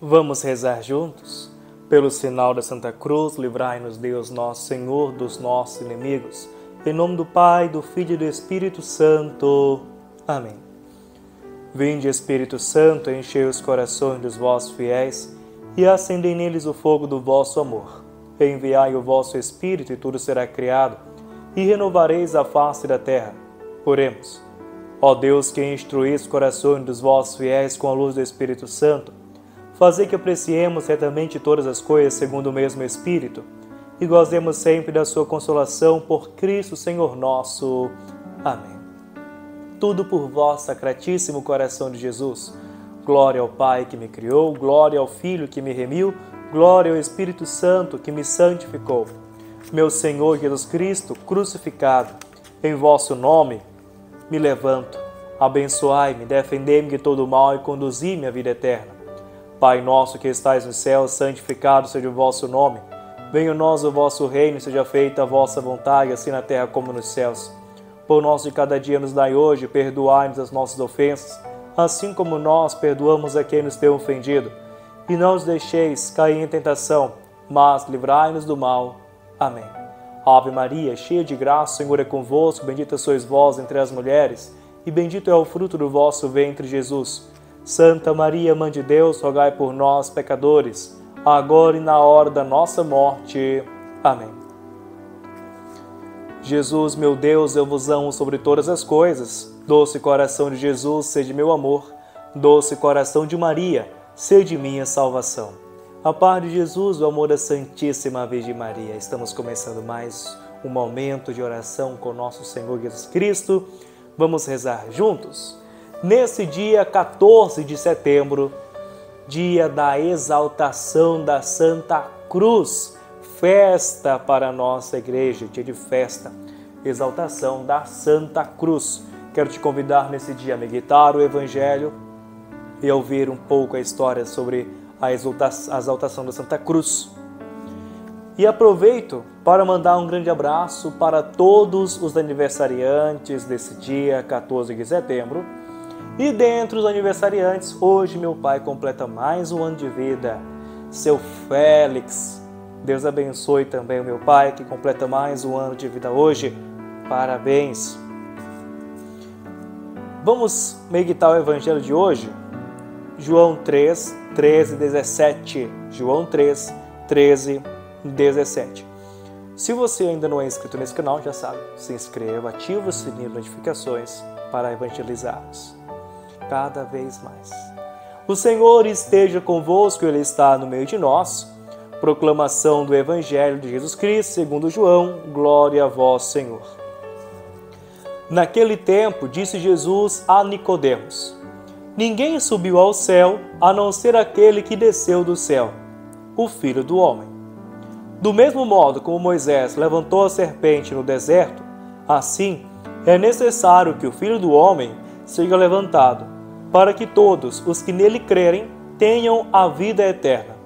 Vamos rezar juntos? Pelo sinal da Santa Cruz, livrai-nos Deus nosso Senhor dos nossos inimigos. Em nome do Pai, do Filho e do Espírito Santo. Amém. Vinde, Espírito Santo, enchei os corações dos vossos fiéis e acendei neles o fogo do vosso amor. Enviai o vosso Espírito e tudo será criado, e renovareis a face da terra. Oremos. Ó Deus, que instruís os corações dos vossos fiéis com a luz do Espírito Santo, fazei que apreciemos retamente todas as coisas segundo o mesmo Espírito e gozemos sempre da sua consolação por Cristo Senhor nosso. Amém. Tudo por vós, sacratíssimo coração de Jesus. Glória ao Pai que me criou, glória ao Filho que me remiu, glória ao Espírito Santo que me santificou. Meu Senhor Jesus Cristo, crucificado, em vosso nome, me levanto. Abençoai-me, defendei-me de todo mal e conduzi-me à vida eterna. Pai nosso que estais no céu, santificado seja o vosso nome. Venha a nós o vosso reino, seja feita a vossa vontade, assim na terra como nos céus. Por nosso de cada dia nos dai hoje, perdoai-nos as nossas ofensas, assim como nós perdoamos a quem nos tem ofendido. E não os deixeis cair em tentação, mas livrai-nos do mal. Amém. Ave Maria, cheia de graça, o Senhor é convosco, bendita sois vós entre as mulheres, e bendito é o fruto do vosso ventre, Jesus. Santa Maria, Mãe de Deus, rogai por nós, pecadores, agora e na hora da nossa morte. Amém. Jesus, meu Deus, eu vos amo sobre todas as coisas. Doce coração de Jesus, sede meu amor. Doce coração de Maria, sede minha salvação. A paz de Jesus, o amor da Santíssima Virgem Maria. Estamos começando mais um momento de oração com nosso Senhor Jesus Cristo. Vamos rezar juntos? Nesse dia 14 de setembro, dia da exaltação da Santa Cruz, festa para a nossa igreja, dia de festa, exaltação da Santa Cruz. Quero te convidar nesse dia a meditar o Evangelho e ouvir um pouco a história sobre a exaltação da Santa Cruz. E aproveito para mandar um grande abraço para todos os aniversariantes desse dia 14 de setembro. E dentre os aniversariantes, hoje meu pai completa mais um ano de vida, seu Félix. Deus abençoe também o meu pai que completa mais um ano de vida hoje. Parabéns! Vamos meditar o evangelho de hoje? João 3, 13, 17. João 3, 13, 17. Se você ainda não é inscrito nesse canal, já sabe, se inscreva, ative o sininho de notificações para evangelizarmos cada vez mais. O Senhor esteja convosco, Ele está no meio de nós. Proclamação do Evangelho de Jesus Cristo, segundo João, glória a vós, Senhor. Naquele tempo, disse Jesus a Nicodemos: Ninguém subiu ao céu a não ser aquele que desceu do céu, o Filho do Homem. Do mesmo modo como Moisés levantou a serpente no deserto, assim é necessário que o Filho do Homem seja levantado, para que todos os que nele crerem tenham a vida eterna.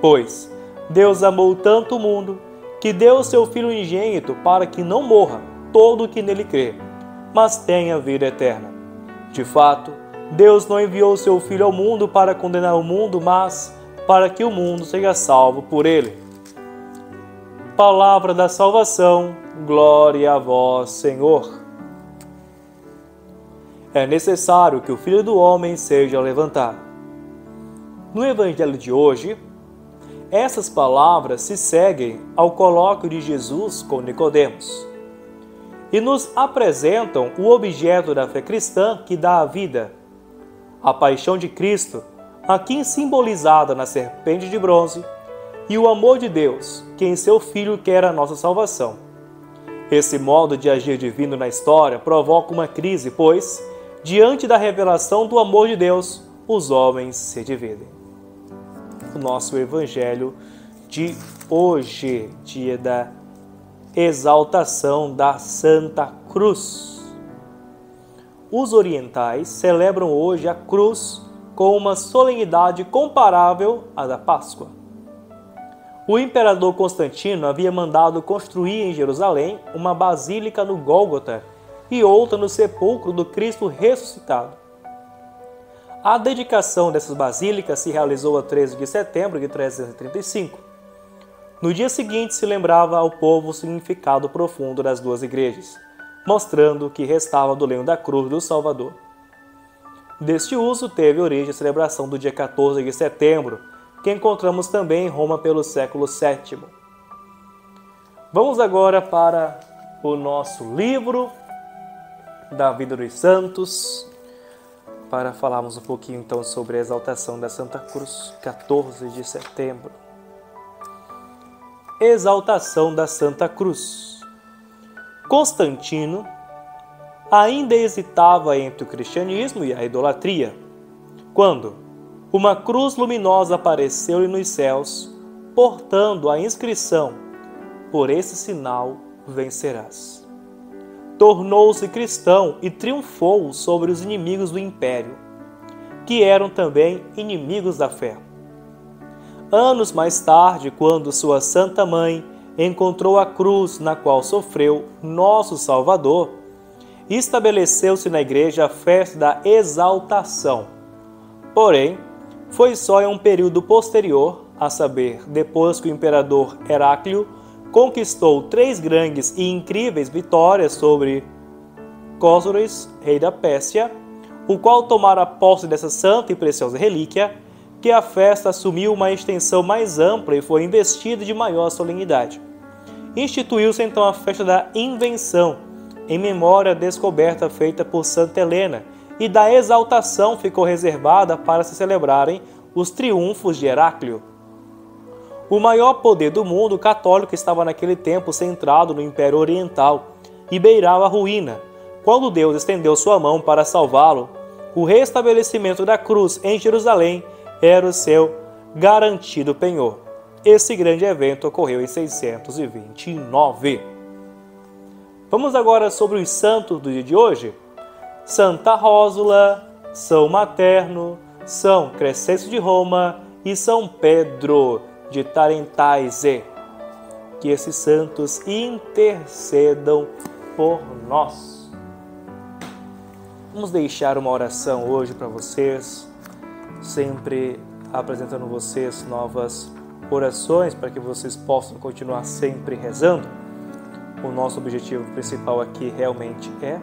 Pois Deus amou tanto o mundo que deu o seu Filho unigênito para que não morra todo o que nele crê, mas tenha vida eterna. De fato, Deus não enviou seu Filho ao mundo para condenar o mundo, mas para que o mundo seja salvo por ele. Palavra da salvação, glória a vós, Senhor. É necessário que o Filho do Homem seja levantado. No Evangelho de hoje, essas palavras se seguem ao colóquio de Jesus com Nicodemos e nos apresentam o objeto da fé cristã que dá a vida a paixão de Cristo, aqui simbolizada na serpente de bronze, e o amor de Deus, que em seu Filho quer a nossa salvação. Esse modo de agir divino na história provoca uma crise, pois, diante da revelação do amor de Deus, os homens se dividem. O nosso Evangelho de hoje, dia da exaltação da Santa Cruz. Os orientais celebram hoje a cruz com uma solenidade comparável à da Páscoa. O imperador Constantino havia mandado construir em Jerusalém uma basílica no Gólgota e outra no sepulcro do Cristo ressuscitado. A dedicação dessas basílicas se realizou a 13 de setembro de 335. No dia seguinte se lembrava ao povo o significado profundo das duas igrejas, mostrando que restava do lenho da cruz do Salvador. Deste uso teve origem a celebração do dia 14 de setembro, que encontramos também em Roma pelo século VII. Vamos agora para o nosso livro da vida dos santos, para falarmos um pouquinho então sobre a exaltação da Santa Cruz, 14 de setembro. Exaltação da Santa Cruz. Constantino ainda hesitava entre o cristianismo e a idolatria, quando uma cruz luminosa apareceu-lhe nos céus, portando a inscrição: Por esse sinal vencerás tornou-se cristão e triunfou sobre os inimigos do império, que eram também inimigos da fé. Anos mais tarde, quando sua Santa Mãe encontrou a cruz na qual sofreu nosso Salvador, estabeleceu-se na igreja a festa da exaltação. Porém, foi só em um período posterior, a saber, depois que o imperador Heráclio conquistou três grandes e incríveis vitórias sobre Cósores, rei da Pérsia, o qual tomara posse dessa santa e preciosa relíquia, que a festa assumiu uma extensão mais ampla e foi investida de maior solenidade. Instituiu-se então a festa da Invenção, em memória da descoberta feita por Santa Helena, e da exaltação ficou reservada para se celebrarem os triunfos de Heráclio. O maior poder do mundo católico estava naquele tempo centrado no Império Oriental e beirava a ruína. Quando Deus estendeu sua mão para salvá-lo, o restabelecimento da cruz em Jerusalém era o seu garantido penhor. Esse grande evento ocorreu em 629. Vamos agora sobre os santos do dia de hoje. Santa Rósula, São Materno, São Crescêncio de Roma e São Pedro de Tarentaise. Que esses santos intercedam por nós. Vamos deixar uma oração hoje para vocês, sempre apresentando vocês novas orações para que vocês possam continuar sempre rezando. O nosso objetivo principal aqui realmente é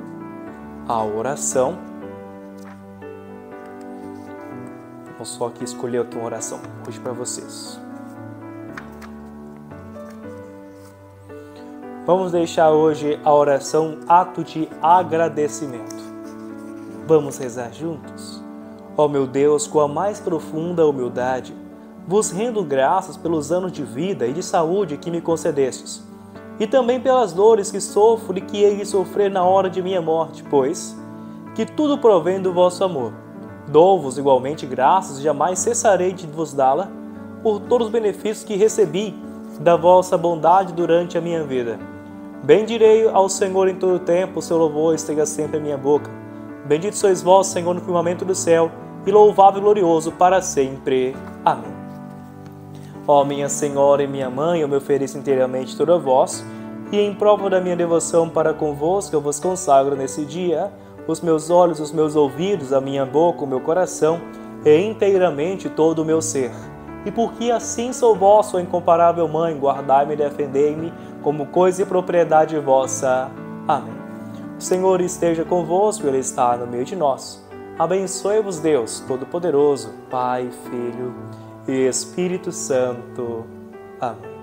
a oração. Vou só aqui escolher uma oração hoje para vocês. Vamos deixar hoje a oração ato de agradecimento. Vamos rezar juntos? Ó oh meu Deus, com a mais profunda humildade, vos rendo graças pelos anos de vida e de saúde que me concedestes, e também pelas dores que sofro e que hei de sofrer na hora de minha morte, pois que tudo provém do vosso amor. Dou-vos igualmente graças e jamais cessarei de vos dá-la por todos os benefícios que recebi da vossa bondade durante a minha vida Bendirei ao Senhor em todo tempo, seu louvor esteja sempre em minha boca. Bendito sois vós, Senhor, no firmamento do céu, e louvável e glorioso para sempre. Amém. Ó minha Senhora e minha Mãe, eu me ofereço inteiramente toda a vós, e em prova da minha devoção para convosco, eu vos consagro nesse dia os meus olhos, os meus ouvidos, a minha boca, o meu coração, e inteiramente todo o meu ser. E porque assim sou vosso, incomparável Mãe, guardai-me e defendei-me como coisa e propriedade vossa. Amém. O Senhor esteja convosco, Ele está no meio de nós. Abençoe-vos, Deus Todo-Poderoso, Pai, Filho e Espírito Santo. Amém.